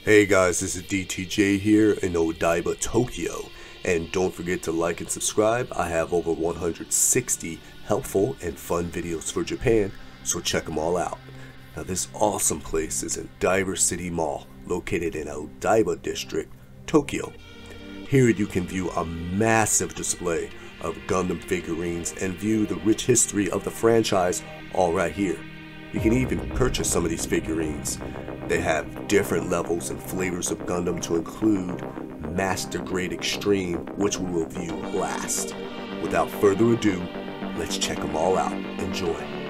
Hey guys, this is DTJ here in Odaiba, Tokyo. And don't forget to like and subscribe. I have over 160 helpful and fun videos for Japan, so check them all out. Now this awesome place is in Diver City Mall, located in Odaiba District, Tokyo. Here you can view a massive display of Gundam figurines and view the rich history of the franchise all right here. You can even purchase some of these figurines. They have different levels and flavors of Gundam to include Master Grade Extreme, which we will view last. Without further ado, let's check them all out. Enjoy.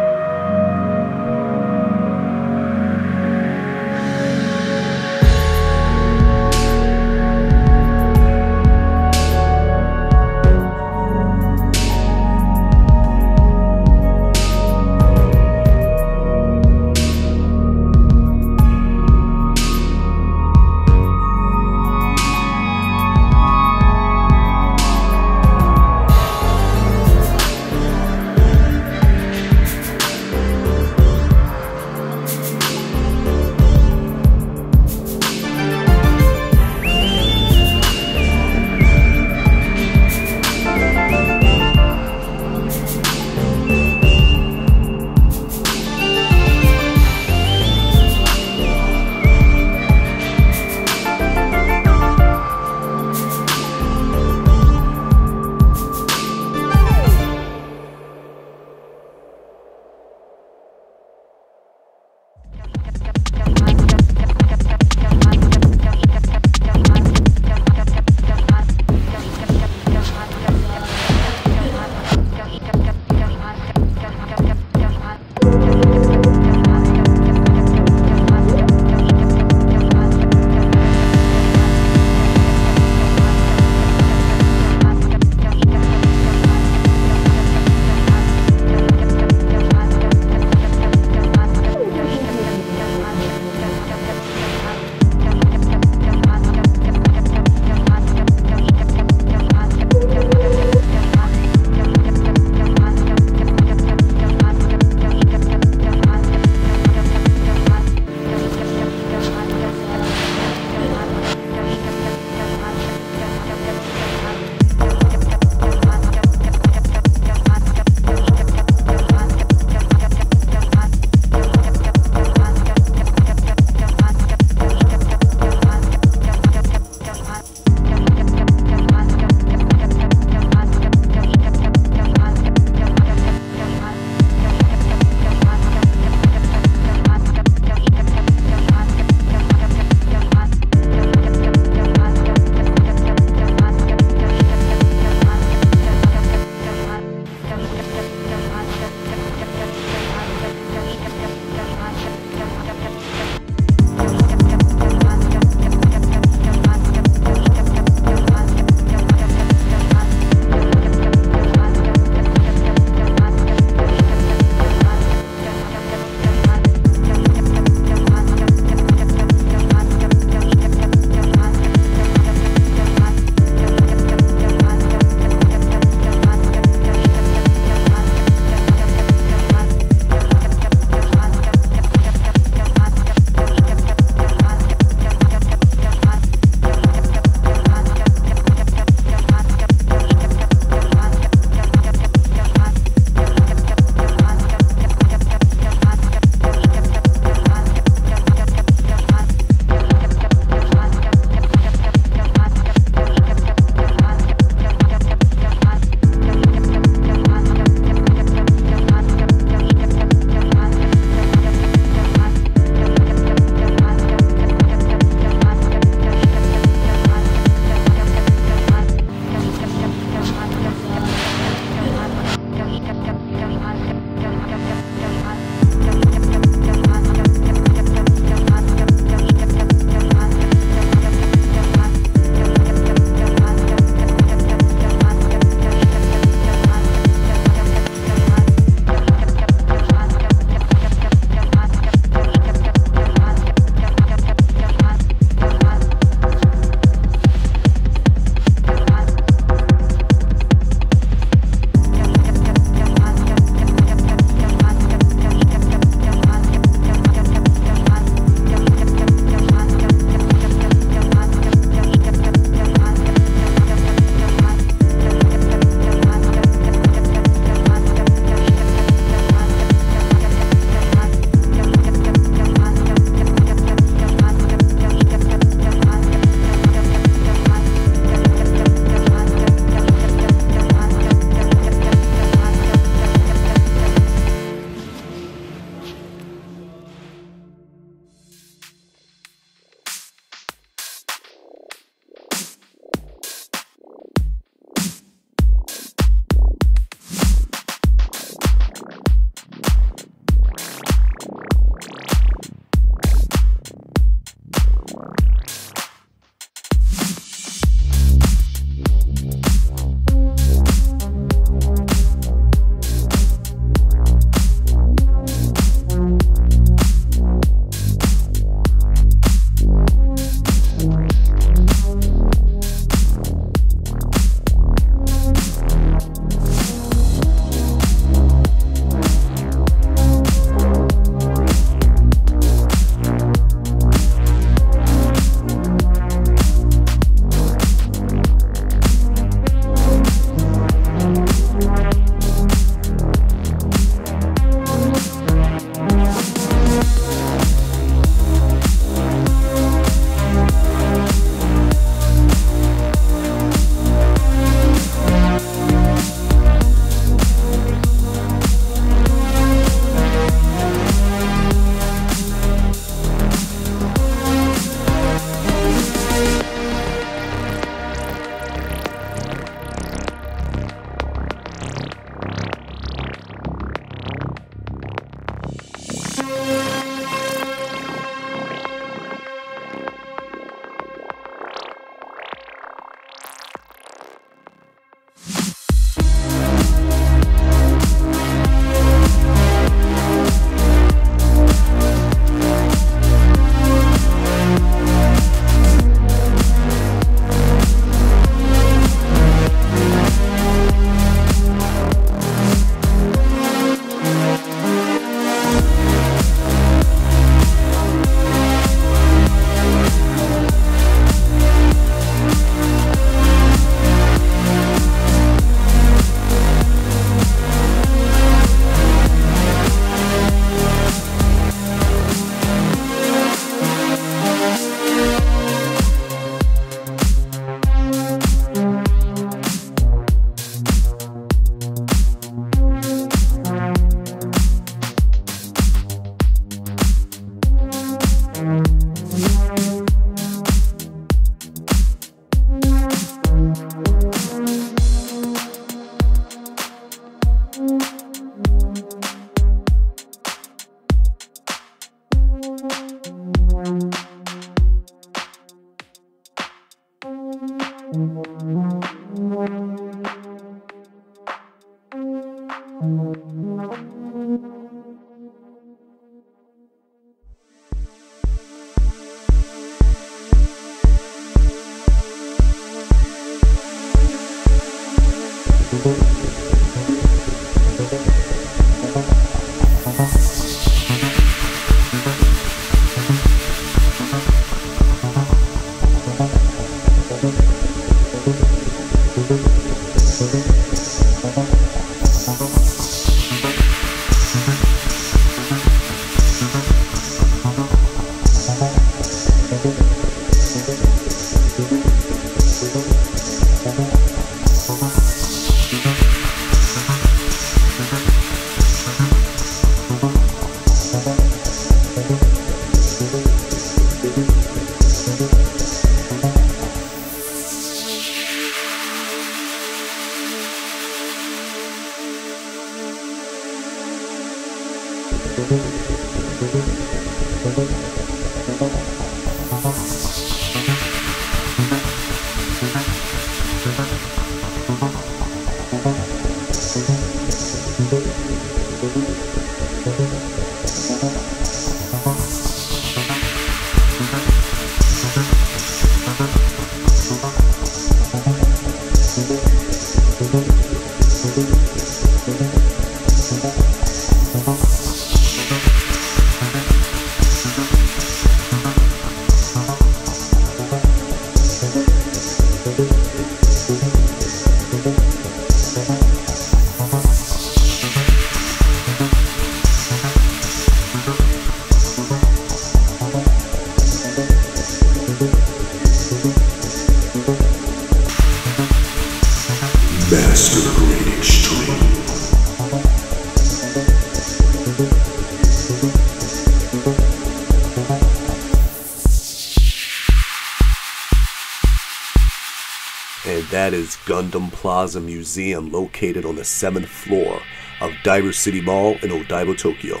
And that is Gundam Plaza Museum located on the 7th floor of Diver City Mall in Odaiba, Tokyo.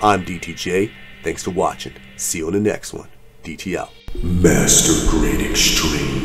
I'm DTJ. Thanks for watching. See you on the next one. DT out. Master Grade Extreme.